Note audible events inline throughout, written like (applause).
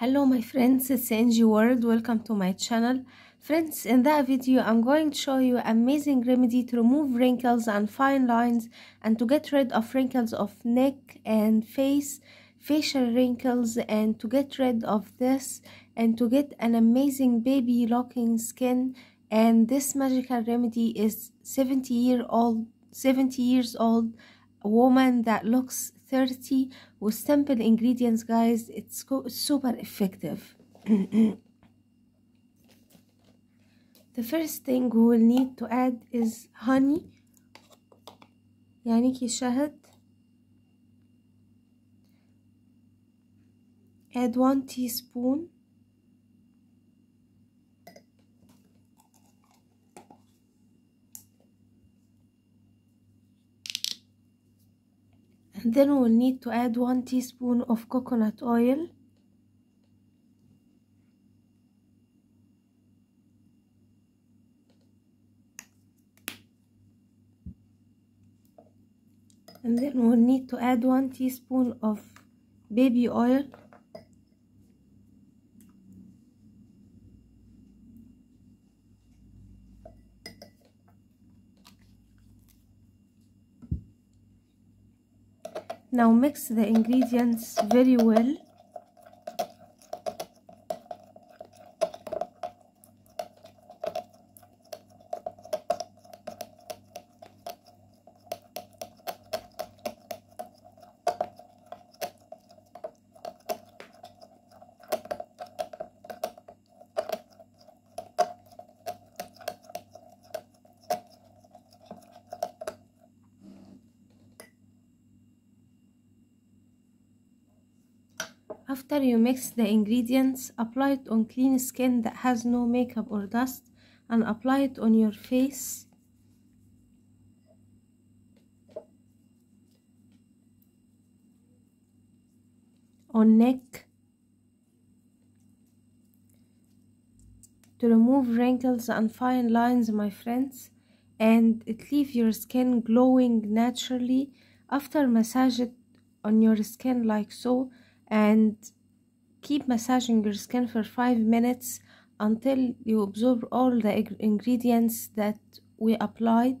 Hello my friends, it's NG World. Welcome to my channel. Friends, in that video I'm going to show you amazing remedy to remove wrinkles and fine lines and to get rid of wrinkles of neck and face, facial wrinkles and to get rid of this and to get an amazing baby looking skin and this magical remedy is 70 year old 70 years old woman that looks 30 with simple ingredients guys it's super effective the (clears throat) first thing we will need to add is honey يعني كي شهد add one teaspoon And then we'll need to add one teaspoon of coconut oil. And then we'll need to add one teaspoon of baby oil Now mix the ingredients very well. After you mix the ingredients, apply it on clean skin that has no makeup or dust and apply it on your face. On neck. To remove wrinkles and fine lines, my friends. And it leave your skin glowing naturally after massage it on your skin like so and keep massaging your skin for 5 minutes until you absorb all the ingredients that we applied.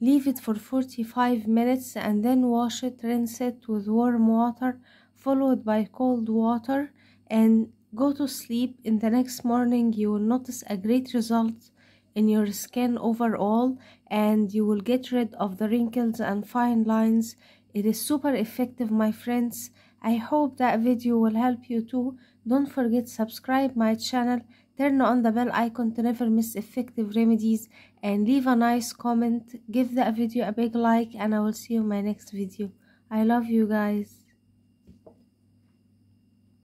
Leave it for 45 minutes and then wash it rinse it with warm water followed by cold water and go to sleep. In the next morning you will notice a great result in your skin overall and you will get rid of the wrinkles and fine lines it is super effective my friends. I hope that video will help you too. Don't forget subscribe my channel. Turn on the bell icon to never miss effective remedies and leave a nice comment. Give that video a big like and I will see you in my next video. I love you guys.